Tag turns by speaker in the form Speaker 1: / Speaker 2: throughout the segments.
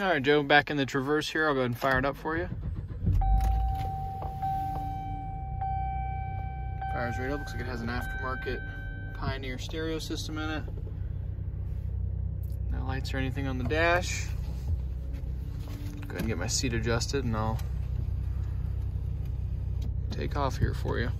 Speaker 1: All right, Joe, back in the Traverse here. I'll go ahead and fire it up for you. Fires right up. Looks like it has an aftermarket Pioneer stereo system in it. No lights or anything on the dash. Go ahead and get my seat adjusted and I'll take off here for you.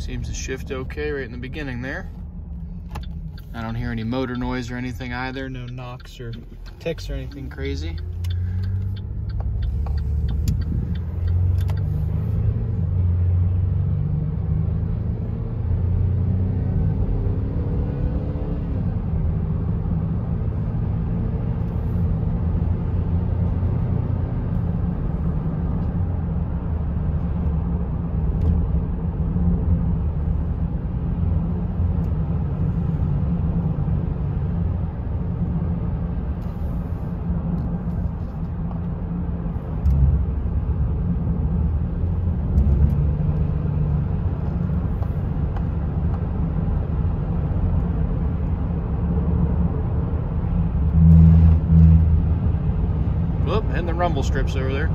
Speaker 1: Seems to shift okay right in the beginning there. I don't hear any motor noise or anything either. No knocks or ticks or anything crazy. And the rumble strips over there.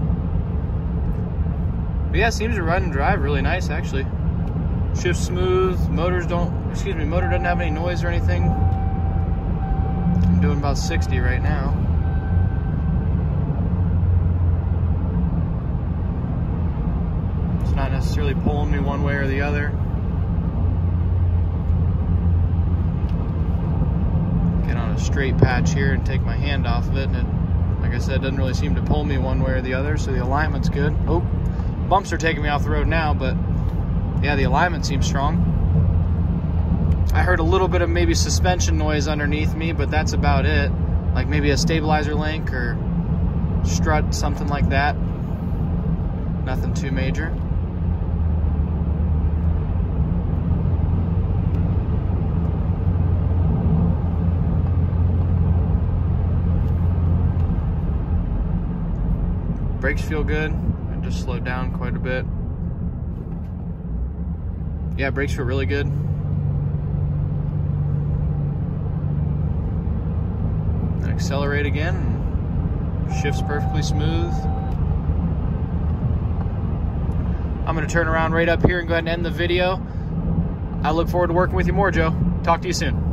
Speaker 1: But yeah, seems to run and drive really nice actually. Shift smooth, motors don't, excuse me, motor doesn't have any noise or anything. I'm doing about 60 right now. It's not necessarily pulling me one way or the other. Get on a straight patch here and take my hand off of it and it I said, doesn't really seem to pull me one way or the other, so the alignment's good. Oh, bumps are taking me off the road now, but yeah, the alignment seems strong. I heard a little bit of maybe suspension noise underneath me, but that's about it. Like maybe a stabilizer link or strut, something like that. Nothing too major. Brakes feel good. I just slowed down quite a bit. Yeah, brakes feel really good. Accelerate again. Shifts perfectly smooth. I'm gonna turn around right up here and go ahead and end the video. I look forward to working with you more, Joe. Talk to you soon.